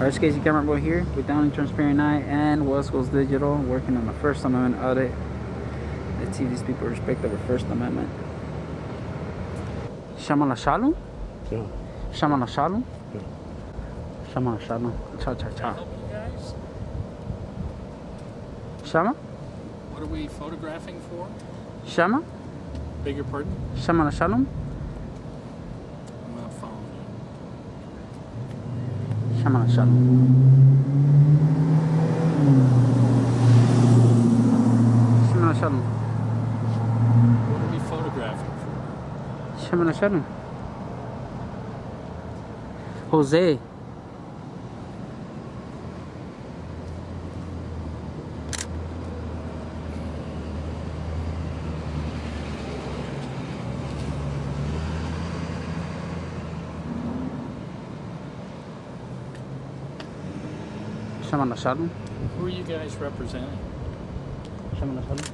Our SKC Camera Boy here with Downey Transparent Eye and West Coast Digital working on the First Amendment audit. Let's see if these people respect our First Amendment. Shamala Shalom? Yeah. Shamala Shalom? Yeah. Shamala Shalom. Cha cha cha. Help? Shama? What are we photographing for? Shama? Beg your pardon? Shamala Shalom? Shamala Shalom. Shamala Shalom. What are we photographing for? Shamala Shalom. Jose. Shaman Who are you guys representing? Shaman Ashadun.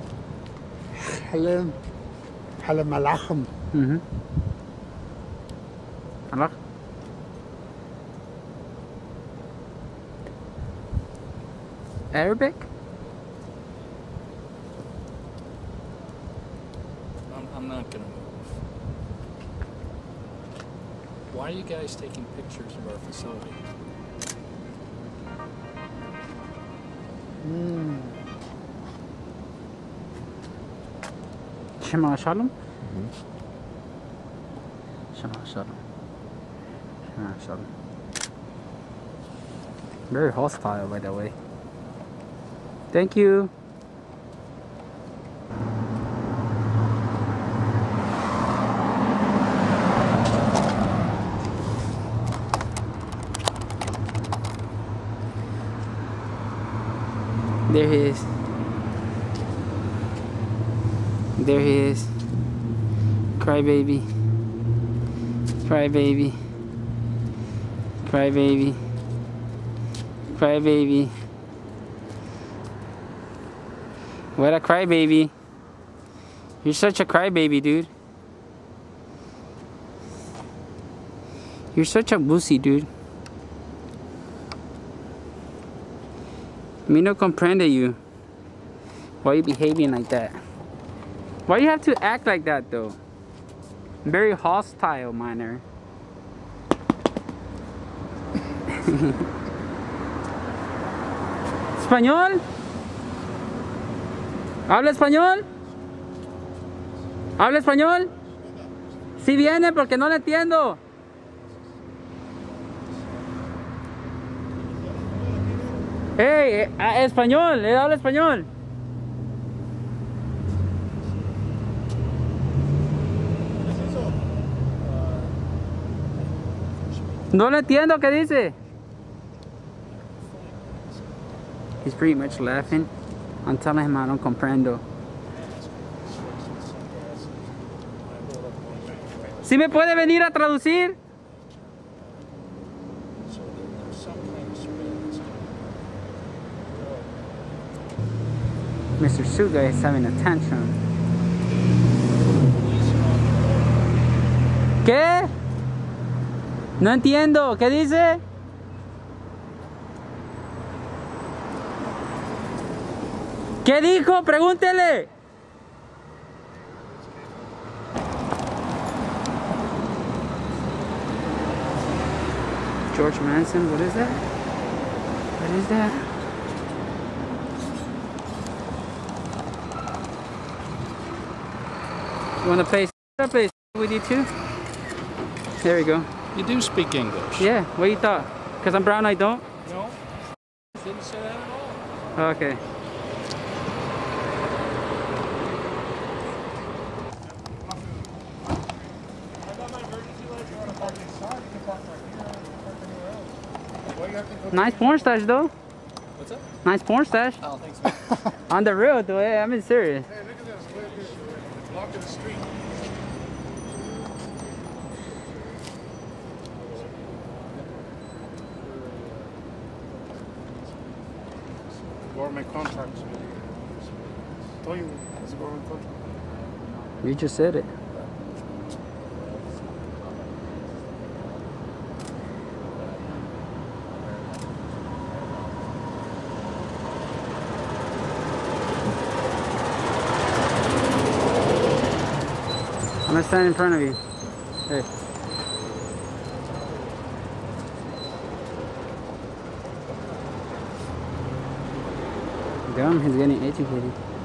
Halim. Halim Malachim. Mm-hmm. Malach? Arabic? I'm, I'm not going to move. Why are you guys taking pictures of our facility? Shema Shalom? Mm-hmm. Shema Shalom. Shema Shalom. Very hostile, by the way. Thank you. There he is. There he is. Cry baby. Cry baby. Cry baby. Cry baby. What a crybaby. You're such a crybaby, dude. You're such a bussy, dude. Me no comprende you. Why you behaving like that? Why you have to act like that though? Very hostile manner. ¿Español? ¿Habla español? ¿Habla español? Si viene porque no le entiendo. Hey, eh, ah, español, él habla español. No lo entiendo qué dice. He's pretty much laughing. I'm telling him I don't comprendo. ¿Sí me puede venir a traducir? Mr. Suga is having a tantrum. ¿Qué? No entiendo. ¿Qué dice? ¿Qué dijo? Pregúntele. George Manson, what is that? What is that? You want to play? I play with you too? There we go. You do speak English? Yeah, what you thought? Because I'm brown, I don't? No? Didn't say that at all. Okay. Nice porn stash though. What's up? Nice porn stash. Oh, thanks, man. On the real though, I'm in serious. told you it's a. You just said it. I'm gonna stand in front of you. Hey. Damn, he's getting educated.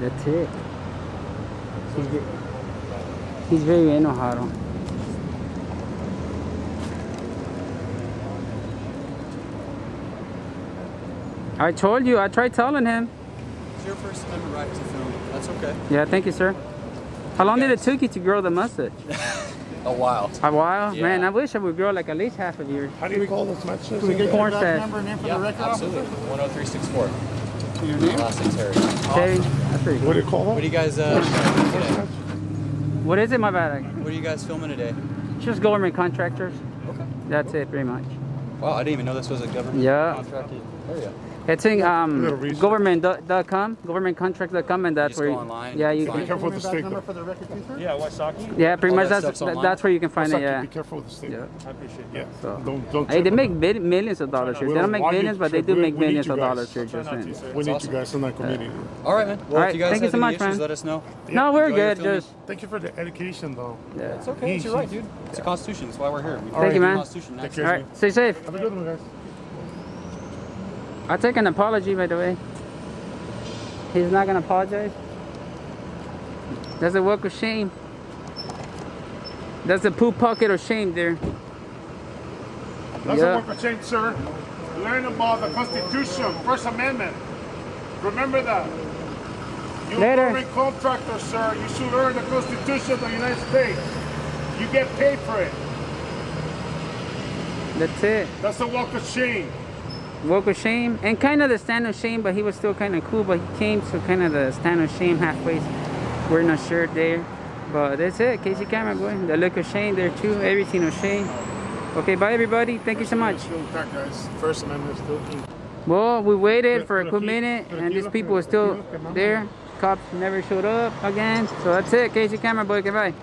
That's it. He's, he's very enojado. I told you, I tried telling him. It's your First Amendment right to film. That's okay. Yeah, thank you, sir. How long did it take you to grow the mustache? A while. A while? Yeah. Man, I wish I would grow like at least half a year. How do you call this match? we get corn Badge stash? number and name for Yeah, the record absolutely. 10364. Your name? Last name's Harry. Okay, that's What cool. do you call What do you guys uh, today? What is it, my bad? What are you guys filming today? Just government contractors. Okay. That's it, pretty much. Wow, I didn't even know this was a government Yeah. contracted area. It's in um, Little research. government.com, governmentcontracts.com, and that's just where. go online yeah, you. find Be careful with the Badge number for the record, too, sir? Yeah, Waisaki. Yeah, pretty All much that that's stuff's online? that's where you can find it. Suck Yeah. Be careful with the stick. Yeah. I appreciate It. Yeah. So- Don't don't. Hey, they make out. bil- millions of dollars here. They don't don't make want you billions, but they do We- make we millions of dollars here. Just saying. to. We need Awesome. you guys in that committee. All right, man. Well, All right, if you guys thank you so much, issues, man. let us know. No, we're good. Just Thank you for the education, though. yeah. It's okay. It's your right, dude. It's a constitution. That's why we're here. Thank you, follow man. Constitution. Take care. All right, stay safe. Have a good one, guys. I'll take an apology, by the way. He's not gonna apologize. That's a work of shame. That's a poop pocket of shame there. That's Yeah. a work of shame, sir. Learn about the Constitution, First Amendment. Remember that. You're Later. government contractor, sir. You should learn the Constitution of the United States. You get paid for it. That's it. That's a walk of shame. Walk of shame. And kind of the stand of shame, but he was still kind of cool. But he came to kind of the stand of shame halfway, wearing a shirt there. But that's it. KC Camera Boy. The look of shame there too. Everything of shame. Okay, bye everybody. Thank you so much. Still intact, guys. First Amendment still. Well, we waited for a good minute, and these people are still aquí lo que mama- there. Cops never showed up again. So that's it. KC Camera Boy. Goodbye.